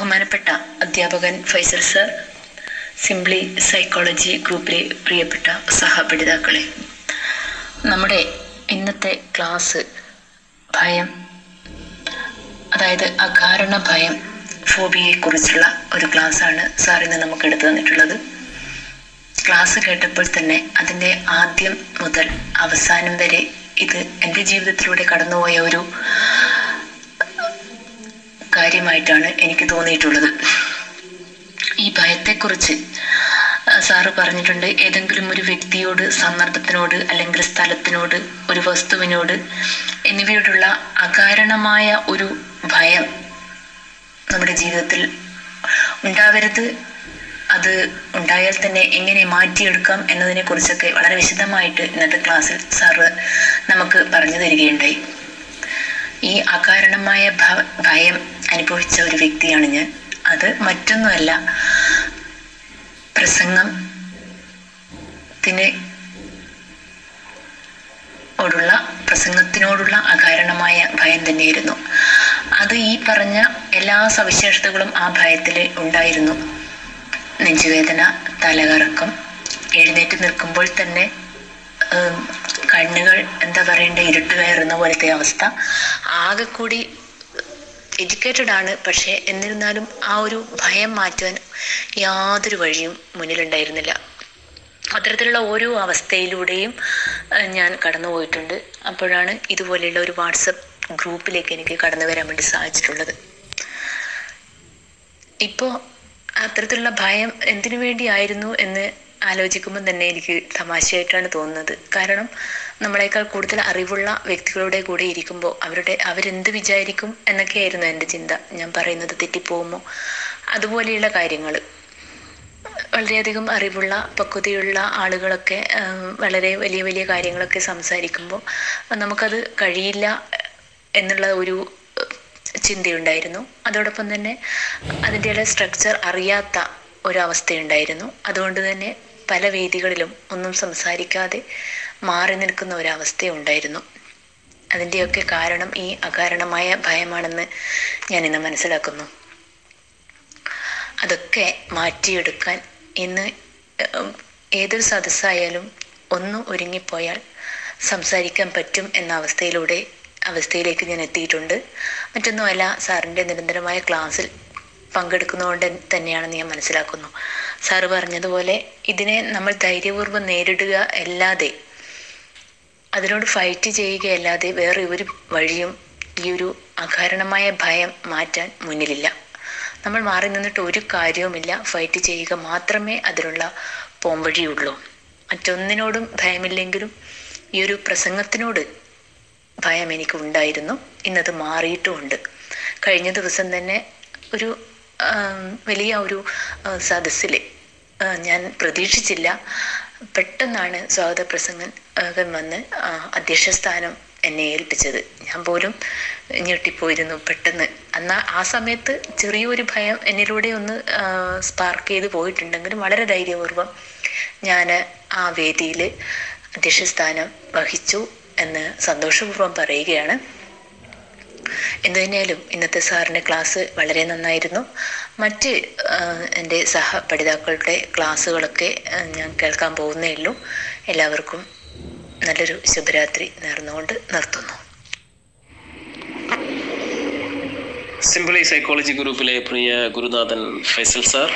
ബഹുമാനപ്പെട്ട അധ്യാപകൻ Faisal sir simply psychology ഗ്രൂപ്പിലെ പ്രിയപ്പെട്ട സഹപഠിതാക്കളെ നമ്മുടെ ഇന്നത്തെ ക്ലാസ് ഭയം അതായത് അകാരണ ഭയം ഫോബിയയെക്കുറിച്ചുള്ള ഒരു ക്ലാസ്സാണ് സാർ ഇന്ന് നമുക്ക് എടുത്തു തന്നിട്ടുള്ളത്. ക്ലാസ് കേട്ടപ്പോൾ തന്നെ അതിന്റെ ആദ്യം മുതൽ അവസാനം വരെ ഇത് എന്റെ ജീവിതത്തിലൂടെ കടന്നുപോയ ഒരു കാര്യമായിട്ടാണ് എനിക്ക് തോന്നിയിട്ടുള്ളത്. ഈ ഭയത്തെക്കുറിച്ച് സാറ് പറഞ്ഞിട്ടുണ്ട് ഏതെങ്കിലും ഒരു വ്യക്തിയോട് സന്ദർഭത്തിനോട് അല്ലെങ്കിൽ സ്ഥലത്തിനോട് ഒരു വസ്തുവിനോട് എന്നിവയോടുള്ള അകാരണമായ ഒരു ഭയം നമ്മുടെ ജീവിതത്തിൽ ഉണ്ടാവരുത്. അത് ഉണ്ടായാൽ തന്നെ എങ്ങനെ മാറ്റിയെടുക്കാം എന്നതിനെ കുറിച്ചൊക്കെ വളരെ വിശദമായിട്ട് ഇന്നത്തെ ക്ലാസ്സിൽ സാറ് നമുക്ക് പറഞ്ഞു തരികയുണ്ടായി. ഈ അകാരണമായ ഭയം അനുഭവിച്ച ഒരു വ്യക്തിയാണ് ഞാൻ. അത് മറ്റൊന്നുമല്ല. പ്രസംഗത്തിന് ഓടുള്ള പ്രസംഗത്തിനോടുള്ള അകാരണമായ ഭയം തന്നെയായിരുന്നു. അത് ഈ പറഞ്ഞ എല്ലാ സവിശേഷതകളും ആ ഭയത്തിൽ ഉണ്ടായിരുന്നു. നെഞ്ചുവേദന തലകറക്കം എഴുന്നേറ്റ് നിൽക്കുമ്പോൾ തന്നെ കണ്ണുകൾ എന്താ പറയണ്ടേ ഇരുട്ട് കയറുന്ന പോലത്തെ അവസ്ഥ. ആകെ കൂടി എഡ്യൂക്കേറ്റഡ് ആണ്. പക്ഷേ എന്നിരുന്നാലും ആ ഒരു ഭയം മാറ്റുവാൻ യാതൊരു വഴിയും മുന്നിലുണ്ടായിരുന്നില്ല. അത്തരത്തിലുള്ള ഓരോ അവസ്ഥയിലൂടെയും ഞാൻ കടന്നു പോയിട്ടുണ്ട് അപ്പോഴാണ് ഇതുപോലെയുള്ള ഒരു വാട്സപ്പ് ഗ്രൂപ്പിലേക്ക് എനിക്ക് കടന്നു വരാൻ വേണ്ടി സാധിച്ചിട്ടുള്ളത്. ഇപ്പോൾ അത്തരത്തിലുള്ള ഭയം എന്തിനു വേണ്ടിയായിരുന്നു എന്ന് ആലോചിക്കുമ്പോൾ തന്നെ എനിക്ക് തമാശയായിട്ടാണ് തോന്നുന്നത്. കാരണം നമ്മളെക്കാൾ കൂടുതൽ അറിവുള്ള വ്യക്തികളുടെ കൂടെ ഇരിക്കുമ്പോൾ അവരുടെ അവരെന്ത് വിചാരിക്കും എന്നൊക്കെയായിരുന്നു എന്റെ ചിന്ത. ഞാൻ പറയുന്നത് തെറ്റിപ്പോകുമോ അതുപോലെയുള്ള കാര്യങ്ങൾ വളരെയധികം അറിവുള്ള പക്വതയുള്ള ആളുകളൊക്കെ വളരെ വലിയ വലിയ കാര്യങ്ങളൊക്കെ സംസാരിക്കുമ്പോൾ നമുക്കത് കഴിയില്ല എന്നുള്ള ഒരു ചിന്തയുണ്ടായിരുന്നു. അതോടൊപ്പം തന്നെ അതിന്റെ സ്ട്രക്ചർ അറിയാത്ത ഒരവസ്ഥയുണ്ടായിരുന്നു അതുകൊണ്ട് തന്നെ പല വേദികളിലും ഒന്നും സംസാരിക്കാതെ മാറി നിൽക്കുന്ന ഒരവസ്ഥയുണ്ടായിരുന്നു. അതിന്റെയൊക്കെ കാരണം ഈ അകാരണമായ ഭയമാണെന്ന് ഞാൻ ഇന്ന് മനസ്സിലാക്കുന്നു. അതൊക്കെ മാറ്റിയെടുക്കാൻ ഇന്ന് ഏതൊരു സദസ്സായാലും ഒന്ന് ഒരുങ്ങിപ്പോയാൽ സംസാരിക്കാൻ പറ്റും എന്ന അവസ്ഥയിലൂടെ അവസ്ഥയിലേക്ക് ഞാൻ എത്തിയിട്ടുണ്ട്. മറ്റൊന്നുമല്ല സാറിന്റെ നിരന്തരമായ ക്ലാസ്സിൽ പങ്കെടുക്കുന്നതുകൊണ്ട് തന്നെയാണെന്ന് ഞാൻ മനസ്സിലാക്കുന്നു. സാറ് പറഞ്ഞതുപോലെ ഇതിനെ നമ്മൾ ധൈര്യപൂർവം നേരിടുക അല്ലാതെ അതിനോട് ഫൈറ്റ് ചെയ്യുകയല്ലാതെ വേറെ ഒരു വഴിയും ഈ ഒരു അകാരണമായ ഭയം മാറ്റാൻ മുന്നിലില്ല. നമ്മൾ മാറി നിന്നിട്ട് ഒരു കാര്യവുമില്ല. ഫൈറ്റ് ചെയ്യുക മാത്രമേ അതിനുള്ള പോംവഴിയുള്ളൂ. മറ്റൊന്നിനോടും ഭയമില്ലെങ്കിലും ഈ ഒരു പ്രസംഗത്തിനോട് ഭയം എനിക്ക് ഉണ്ടായിരുന്നു ഇന്നത് മാറിയിട്ടുമുണ്ട്. കഴിഞ്ഞ ദിവസം തന്നെ ഒരു വലിയ ഒരു സദസ്സിൽ ഞാൻ പ്രതീക്ഷിച്ചില്ല. പെട്ടെന്നാണ് സ്വാഗത പ്രസംഗൻ വന്ന് അധ്യക്ഷ സ്ഥാനം എന്നെ ഏൽപ്പിച്ചത്. ഞാൻ പോലും ഞെട്ടിപ്പോയിരുന്നു പെട്ടെന്ന്. എന്നാൽ ആ സമയത്ത് ചെറിയൊരു ഭയം എന്നിലൂടെ ഒന്ന് സ്പാർക്ക് ചെയ്ത് പോയിട്ടുണ്ടെങ്കിലും വളരെ ധൈര്യപൂർവം ഞാൻ ആ വേദിയിൽ അധ്യക്ഷ സ്ഥാനം വഹിച്ചു എന്ന് സന്തോഷപൂർവം പറയുകയാണ്. എന്തു തന്നെയാലും ഇന്നത്തെ സാറിന്റെ ക്ലാസ് വളരെ നന്നായിരുന്നു. മറ്റ് എന്റെ എന്റെ സഹപഠിതാക്കളുടെ ക്ലാസ്സുകളൊക്കെ ഞാൻ കേൾക്കാൻ പോകുന്നേ ഉള്ളൂ. എല്ലാവർക്കും നല്ലൊരു ശുഭരാത്രി നേർന്നുകൊണ്ട് നിർത്തുന്നു. സിംപിളി സൈക്കോളജി ഗ്രൂപ്പിലെ പ്രിയ ഗുരുനാഥൻ ഫൈസൽ സാർ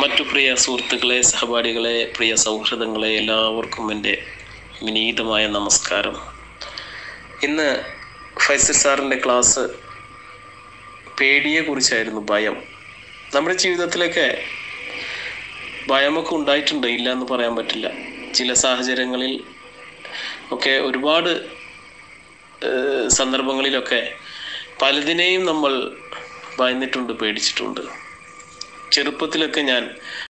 മറ്റു പ്രിയ സുഹൃത്തുക്കളെ സഹപാഠികളെ പ്രിയ സൗഹൃദങ്ങളെ എല്ലാവർക്കും എന്റെ വിനീതമായ നമസ്കാരം. ഇന്ന് ഫൈസൽ സാറിന്റെ ക്ലാസ് പേടിയെ കുറിച്ചായിരുന്നു ഭയം. നമ്മുടെ ജീവിതത്തിലൊക്കെ ഭയമൊക്കെ ഉണ്ടായിട്ടുണ്ട് ഇല്ല എന്ന് പറയാൻ പറ്റില്ല. ചില സാഹചര്യങ്ങളിൽ ഒക്കെ ഒരുപാട് സന്ദർഭങ്ങളിലൊക്കെ പലതിനെയും നമ്മൾ ഭയന്നിട്ടുണ്ട് പേടിച്ചിട്ടുണ്ട്. ചെറുപ്പത്തിലൊക്കെ ഞാൻ